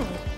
Ugh!